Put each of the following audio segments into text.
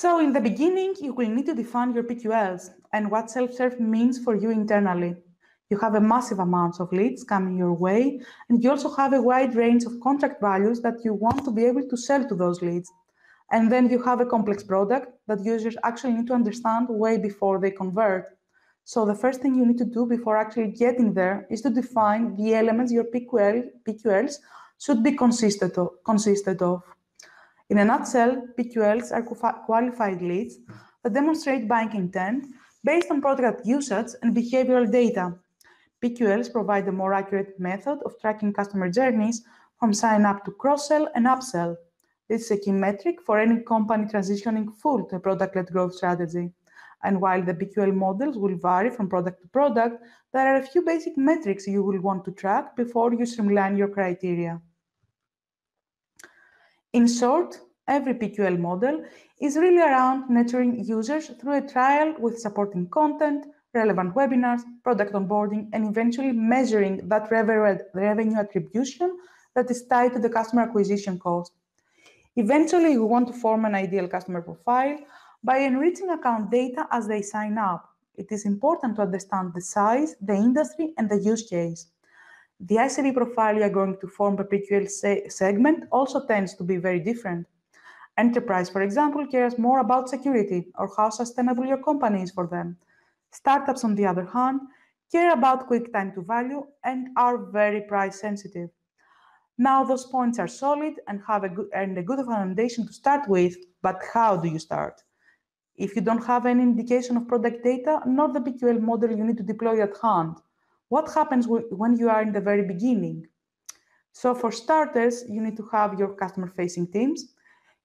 So in the beginning, you will need to define your PQLs and what self-serve means for you internally. You have a massive amount of leads coming your way, and you also have a wide range of contract values that you want to be able to sell to those leads. And then you have a complex product that users actually need to understand way before they convert. So the first thing you need to do before actually getting there is to define the elements your PQL, PQLs should be consistent of, consisted of. In a nutshell, PQLs are qualified leads that demonstrate buying intent based on product usage and behavioral data. PQLs provide a more accurate method of tracking customer journeys from sign up to cross-sell and upsell. This is a key metric for any company transitioning full to a product-led growth strategy. And while the PQL models will vary from product to product, there are a few basic metrics you will want to track before you streamline your criteria. In short, every PQL model is really around nurturing users through a trial with supporting content, relevant webinars, product onboarding, and eventually measuring that revenue attribution that is tied to the customer acquisition cost. Eventually, we want to form an ideal customer profile by enriching account data as they sign up. It is important to understand the size, the industry, and the use case. The ICP profile you are going to form per PQL se segment also tends to be very different. Enterprise, for example, cares more about security or how sustainable your company is for them. Startups, on the other hand, care about quick time to value and are very price sensitive. Now those points are solid and have a good and a good foundation to start with, but how do you start? If you don't have any indication of product data, not the PQL model you need to deploy at hand. What happens when you are in the very beginning? So for starters, you need to have your customer-facing teams,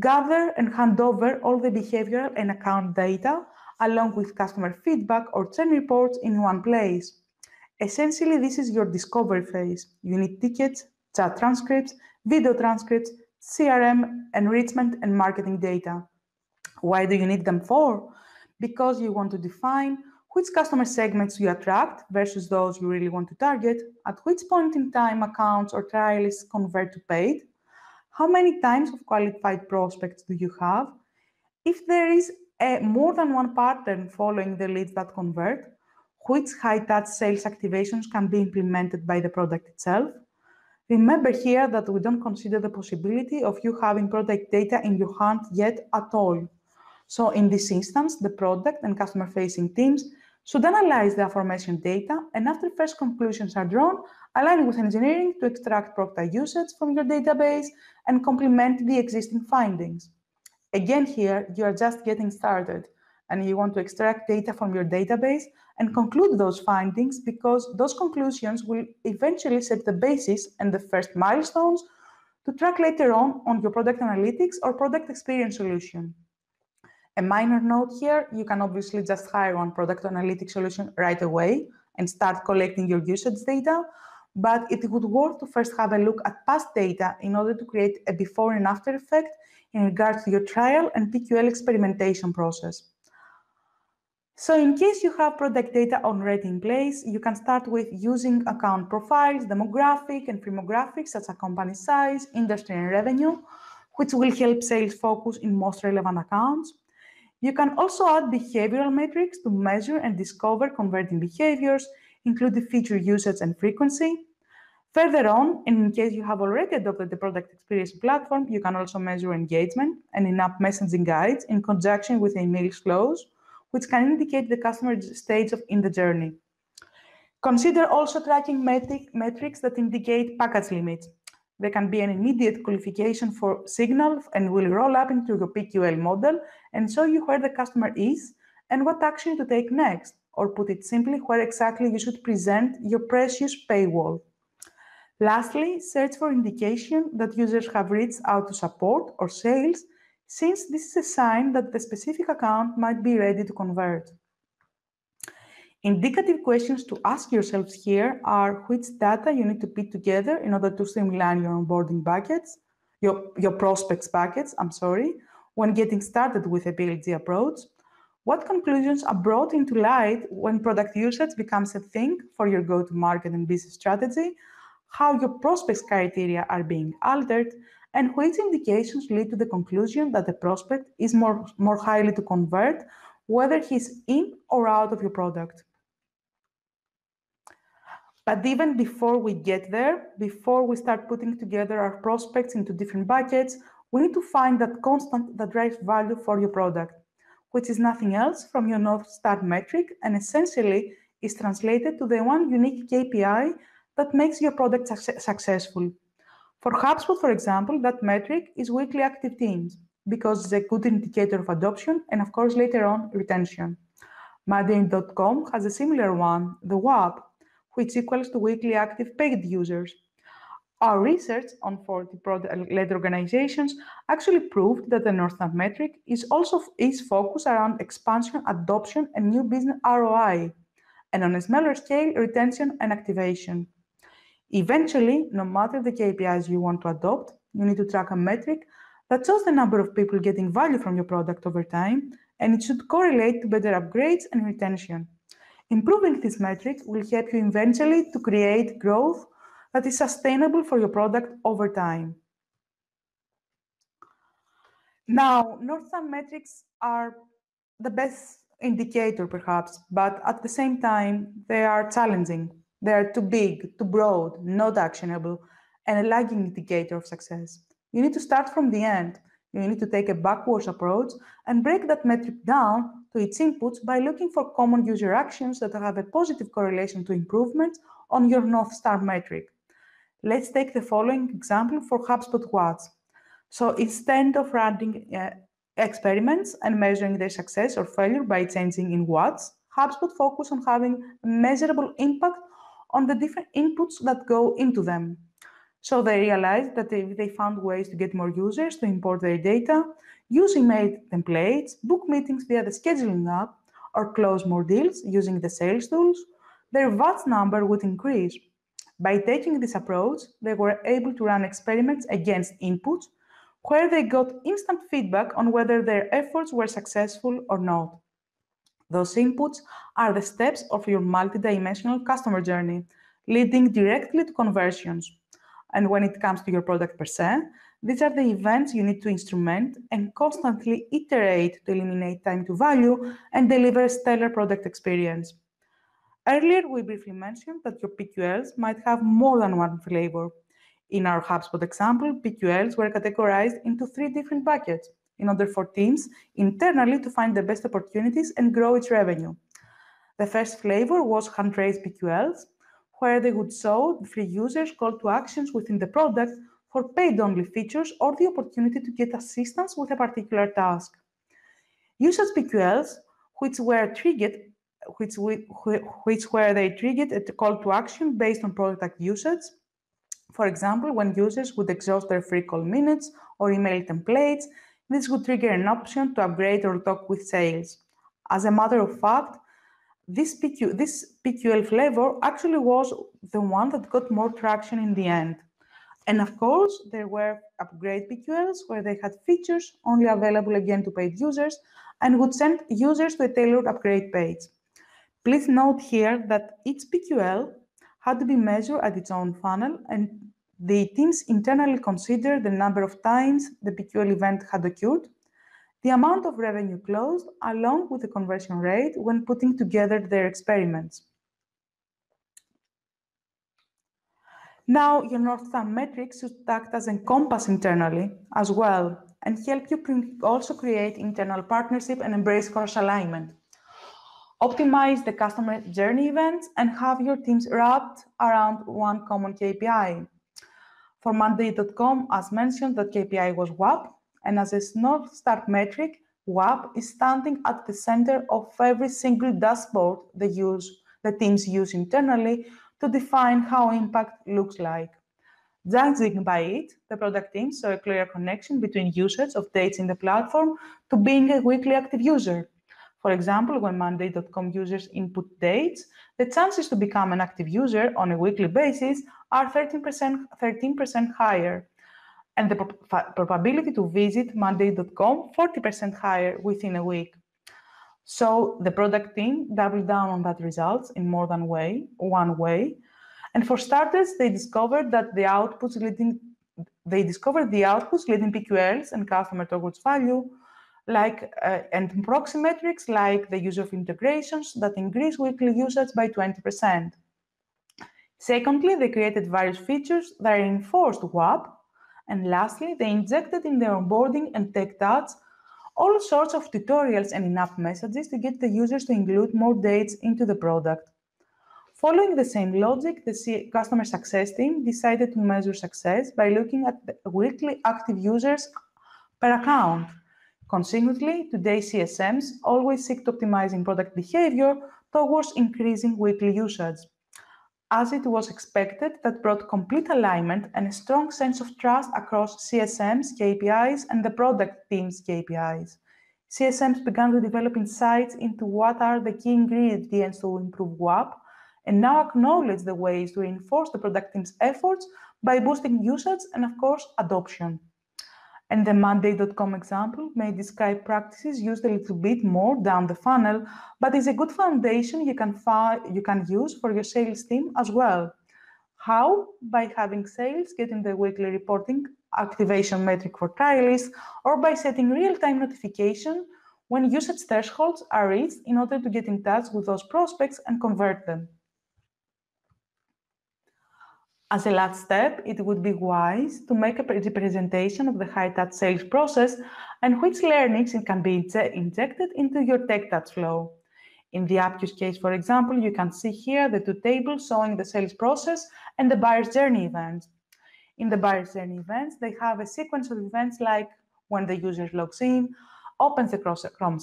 gather and hand over all the behavioral and account data along with customer feedback or churn reports in one place. Essentially, this is your discovery phase. You need tickets, chat transcripts, video transcripts, CRM, enrichment, and marketing data. Why do you need them for? Because you want to define which customer segments you attract versus those you really want to target, at which point in time accounts or trialists convert to paid, how many times of qualified prospects do you have, if there is a, more than one pattern following the leads that convert, which high-touch sales activations can be implemented by the product itself, Remember here that we don't consider the possibility of you having product data in your hand yet at all. So in this instance, the product and customer-facing teams should analyze the aforementioned data and after first conclusions are drawn, align with engineering to extract product usage from your database and complement the existing findings. Again here, you are just getting started and you want to extract data from your database and conclude those findings because those conclusions will eventually set the basis and the first milestones to track later on on your product analytics or product experience solution. A minor note here, you can obviously just hire one product analytics solution right away and start collecting your usage data, but it would work to first have a look at past data in order to create a before and after effect in regards to your trial and PQL experimentation process. So in case you have product data already in place, you can start with using account profiles, demographic and firmographics such as company size, industry and revenue, which will help sales focus in most relevant accounts. You can also add behavioral metrics to measure and discover converting behaviors, including feature usage and frequency. Further on, in case you have already adopted the product experience platform, you can also measure engagement and in-app messaging guides in conjunction with email flows which can indicate the customer stage of, in the journey. Consider also tracking metric, metrics that indicate package limits. There can be an immediate qualification for signal and will roll up into your PQL model and show you where the customer is and what action to take next, or put it simply, where exactly you should present your precious paywall. Lastly, search for indication that users have reached out to support or sales since this is a sign that the specific account might be ready to convert. Indicative questions to ask yourselves here are which data you need to put together in order to streamline your onboarding buckets, your, your prospects buckets, I'm sorry, when getting started with a PLG approach. What conclusions are brought into light when product usage becomes a thing for your go-to-market and business strategy, how your prospects criteria are being altered, and which indications lead to the conclusion that the prospect is more, more highly to convert, whether he's in or out of your product. But even before we get there, before we start putting together our prospects into different buckets, we need to find that constant that drives value for your product, which is nothing else from your North Star metric and essentially is translated to the one unique KPI that makes your product su- successful. For HubSpot, for example, that metric is weekly active teams because it's a good indicator of adoption and, of course, later on, retention. Monday.com has a similar one, the WAP, which equals to weekly active paid users. Our research on 40 product-led organizations actually proved that the North Star metric is also is focused around expansion, adoption, and new business ROI, and on a smaller scale, retention and activation. Eventually, no matter the KPIs you want to adopt, you need to track a metric that shows the number of people getting value from your product over time, and it should correlate to better upgrades and retention. Improving this metric will help you eventually to create growth that is sustainable for your product over time. Now, North Star metrics are the best indicator, perhaps, but at the same time, they are challenging. They are too big, too broad, not actionable, and a lagging indicator of success. You need to start from the end. You need to take a backwards approach and break that metric down to its inputs by looking for common user actions that have a positive correlation to improvements on your North Star metric. Let's take the following example for HubSpot WATs. So instead of running uh, experiments and measuring their success or failure by changing in WATs, HubSpot focus on having measurable impact on the different inputs that go into them. So they realized that if they found ways to get more users to import their data, use made templates, book meetings via the scheduling app, or close more deals using the sales tools, their WATs number would increase. By taking this approach, they were able to run experiments against inputs where they got instant feedback on whether their efforts were successful or not. Those inputs are the steps of your multidimensional customer journey, leading directly to conversions. And when it comes to your product per se, these are the events you need to instrument and constantly iterate to eliminate time to value and deliver stellar product experience. Earlier, we briefly mentioned that your PQLs might have more than one flavor. In our HubSpot example, PQLs were categorized into three different buckets in order for teams internally to find the best opportunities and grow its revenue. The first flavor was hand-raised PQLs, where they would show free users call to actions within the product for paid-only features or the opportunity to get assistance with a particular task. Usage PQLs, which were triggered, which, which were they triggered a call to action based on product usage. For example, when users would exhaust their free call minutes or email templates, this would trigger an option to upgrade or talk with sales. As a matter of fact, this, PQ, this PQL flavor actually was the one that got more traction in the end. And of course, there were upgrade PQLs where they had features only available again to paid users and would send users to a tailored upgrade page. Please note here that each PQL had to be measured at its own funnel and the teams internally considered the number of times the PQL event had occurred, the amount of revenue closed, along with the conversion rate when putting together their experiments. Now, your North Star metrics should act as a compass internally as well and help you also create internal partnership and embrace cross alignment. Optimize the customer journey events and have your teams wrapped around one common KPI. For Monday.com, as mentioned, that KPI was WAP, and as a North Star metric, WAP is standing at the center of every single dashboard the, use, the teams use internally to define how impact looks like. Judging by it, the product team saw a clear connection between usage of dates in the platform to being a weekly active user. For example, when Monday.com users input dates, the chances to become an active user on a weekly basis are 13%, 13% higher, and the probability to visit Monday.com 40% higher within a week. So the product team doubled down on that results in more than way, one way. And for starters, they discovered that the outputs leading they discovered the outputs leading PQLs and customer towards value, like uh, and proxy metrics like the use of integrations that increase weekly usage by 20%. Secondly, they created various features that reinforced WAP. And lastly, they injected in their onboarding and tech touch all sorts of tutorials and in-app messages to get the users to include more dates into the product. Following the same logic, the customer success team decided to measure success by looking at the weekly active users per account. Consequently, today's CSMs always seek to optimizing product behavior towards increasing weekly usage. As it was expected, that brought complete alignment and a strong sense of trust across CSM's KPIs and the product team's KPIs. CSMs began to develop insights into what are the key ingredients to improve WAP and now acknowledge the ways to reinforce the product team's efforts by boosting usage and, of course, adoption. And the Monday.com example may describe practices used a little bit more down the funnel, but is a good foundation you can, you can use for your sales team as well. How? By having sales getting the weekly reporting activation metric for trialists, or by setting real-time notification when usage thresholds are reached in order to get in touch with those prospects and convert them. As a last step, it would be wise to make a representation of the high-touch sales process and which learnings can be injected into your tech touch flow. In the Appcues case, for example, you can see here the two tables showing the sales process and the buyer's journey events. In the buyer's journey events, they have a sequence of events like when the user logs in, opens the Chrome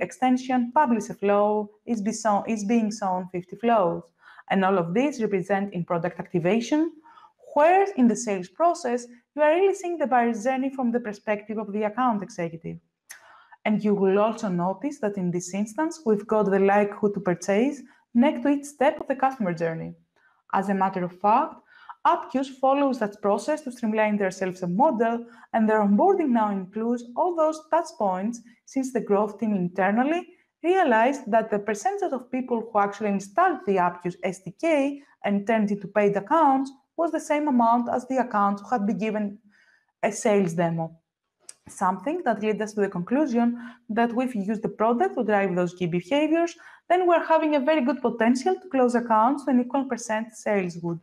extension, publishes a flow, is, being shown 50 flows. And all of these represent in product activation, whereas in the sales process, you are really seeing the buyer's journey from the perspective of the account executive. And you will also notice that in this instance, we've got the likelihood to purchase next to each step of the customer journey. As a matter of fact, Appcues follows that process to streamline their sales model, and their onboarding now includes all those touch points since the growth team internally realized that the percentage of people who actually installed the Appcues SDK and turned into paid accounts was the same amount as the accounts who had been given a sales demo. Something that led us to the conclusion that if we use the product to drive those key behaviors, then we're having a very good potential to close accounts to an equal percent sales would.